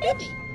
busy.